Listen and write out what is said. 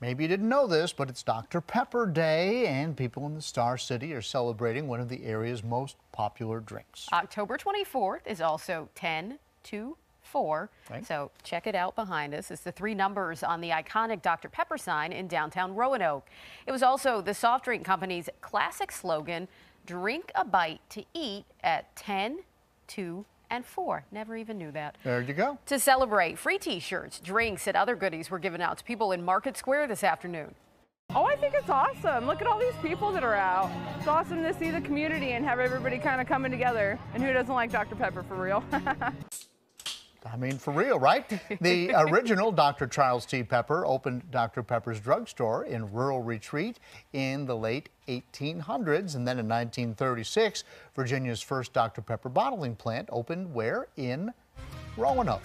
Maybe you didn't know this, but it's Dr. Pepper Day, and people in the Star City are celebrating one of the area's most popular drinks. October 24th is also 10 to 4. Okay. So check it out behind us. It's the three numbers on the iconic Dr. Pepper sign in downtown Roanoke. It was also the soft drink company's classic slogan, drink a bite to eat at 10, 2, and 4. Never even knew that. There you go. To celebrate, free t-shirts, drinks, and other goodies were given out to people in Market Square this afternoon. Oh, I think it's awesome. Look at all these people that are out. It's awesome to see the community and have everybody kind of coming together. And who doesn't like Dr. Pepper for real? I mean, for real, right? The original Dr. Charles T. Pepper opened Dr. Pepper's drugstore in Rural Retreat in the late 1800s. And then in 1936, Virginia's first Dr. Pepper bottling plant opened where? In Roanoke.